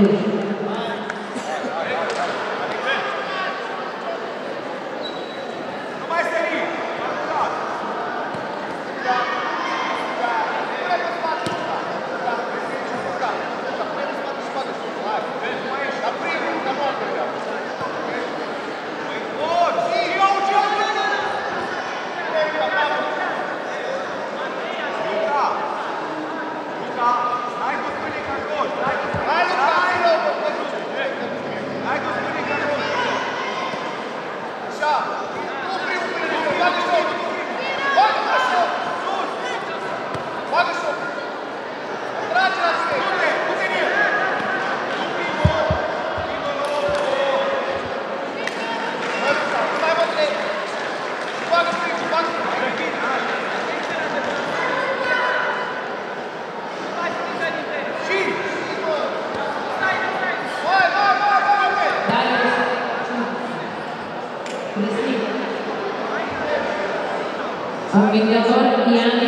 you. Convidador Yanis Polos.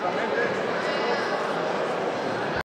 from.